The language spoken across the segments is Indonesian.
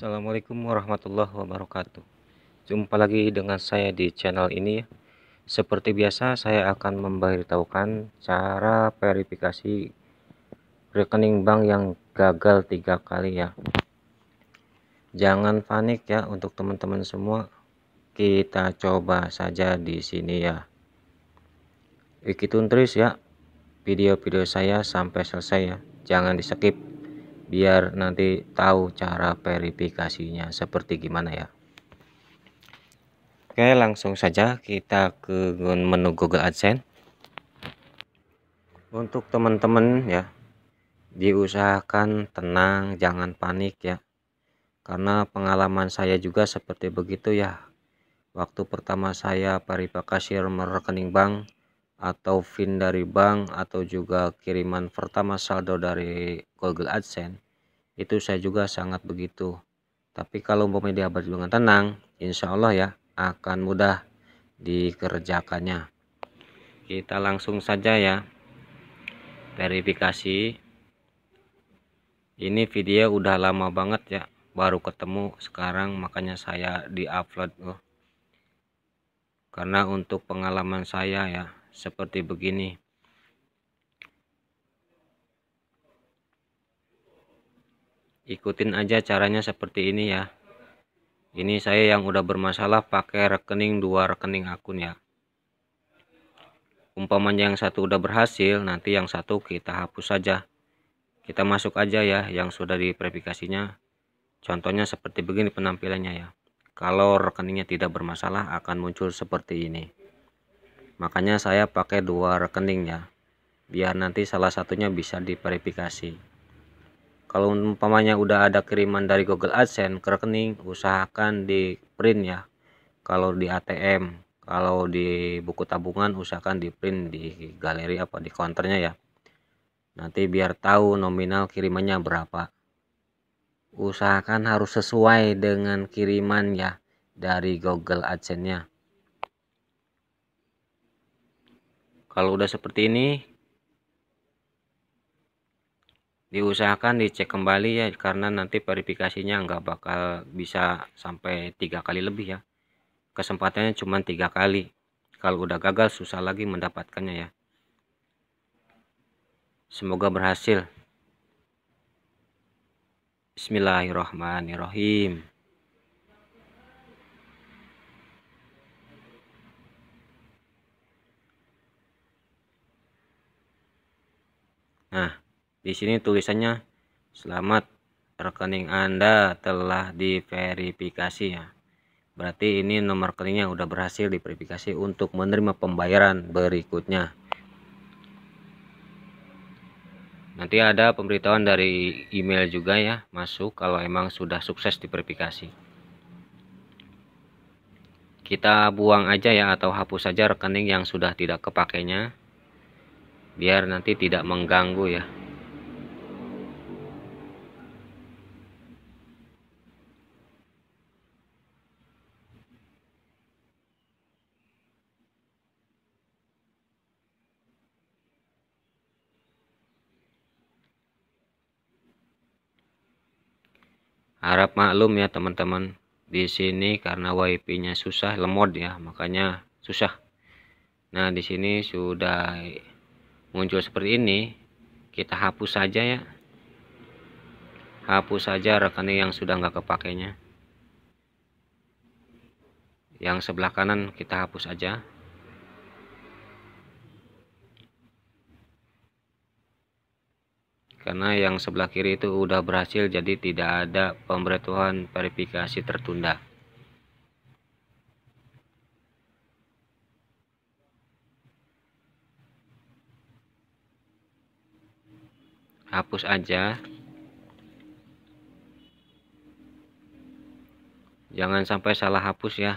Assalamualaikum warahmatullahi wabarakatuh. Jumpa lagi dengan saya di channel ini. Seperti biasa saya akan memberitahukan cara verifikasi rekening bank yang gagal tiga kali ya. Jangan panik ya untuk teman-teman semua. Kita coba saja di sini ya. Ikutin terus ya video-video saya sampai selesai ya. Jangan di skip biar nanti tahu cara verifikasinya seperti gimana ya. Oke langsung saja kita ke menu Google AdSense untuk teman-teman ya diusahakan tenang jangan panik ya. Karena pengalaman saya juga seperti begitu ya. Waktu pertama saya verifikasi rekening bank atau PIN dari bank atau juga kiriman pertama saldo dari Google AdSense itu saya juga sangat begitu. Tapi kalau umpamanya diabad dengan tenang Insya Allah ya akan mudah dikerjakannya. Kita langsung saja ya verifikasi. Ini video udah lama banget ya baru ketemu sekarang makanya saya di upload loh karena untuk pengalaman saya ya seperti begini. Ikutin aja caranya seperti ini ya. Ini saya yang udah bermasalah pakai rekening dua rekening akun ya. Umpamanya yang satu udah berhasil nanti yang satu kita hapus saja. Kita masuk aja ya yang sudah diverifikasinya. Contohnya seperti begini penampilannya ya. Kalau rekeningnya tidak bermasalah akan muncul seperti ini makanya saya pakai dua rekening ya biar nanti salah satunya bisa diverifikasi. Kalau umpamanya udah ada kiriman dari Google AdSense ke rekening usahakan di print ya. Kalau di ATM kalau di buku tabungan usahakan di print di galeri apa di counternya ya. Nanti biar tahu nominal kirimannya berapa. Usahakan harus sesuai dengan kiriman ya dari Google AdSense nya kalau udah seperti ini diusahakan dicek kembali ya karena nanti verifikasinya nggak bakal bisa sampai tiga kali lebih ya. Kesempatannya cuma tiga kali. Kalau udah gagal susah lagi mendapatkannya ya. Semoga berhasil. Bismillahirrahmanirrahim Nah, di sini tulisannya selamat rekening Anda telah diverifikasi ya. Berarti ini nomor rekeningnya udah berhasil diverifikasi untuk menerima pembayaran berikutnya. Nanti ada pemberitahuan dari email juga ya masuk kalau emang sudah sukses diverifikasi. Kita buang aja ya atau hapus saja rekening yang sudah tidak kepakainya biar nanti tidak mengganggu ya. Harap maklum ya teman-teman. Di sini karena wifi-nya susah lemot ya. Makanya susah. Nah di sini sudah muncul seperti ini kita hapus saja ya. Hapus saja rekening yang sudah nggak kepakainya. Yang sebelah kanan kita hapus aja karena yang sebelah kiri itu udah berhasil jadi tidak ada pemberitahuan verifikasi tertunda hapus aja. Jangan sampai salah hapus ya.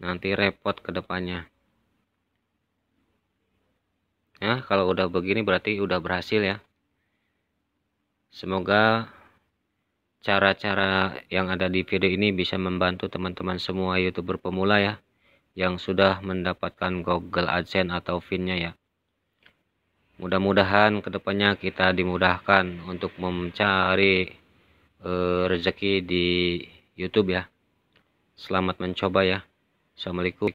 Nanti repot ke depannya. Ya kalau udah begini berarti udah berhasil ya. Semoga cara-cara yang ada di video ini bisa membantu teman-teman semua youtuber pemula ya yang sudah mendapatkan Google AdSense atau PIN-nya ya mudah-mudahan ke depannya kita dimudahkan untuk mencari eh, rezeki di YouTube ya. Selamat mencoba ya. Assalamualaikum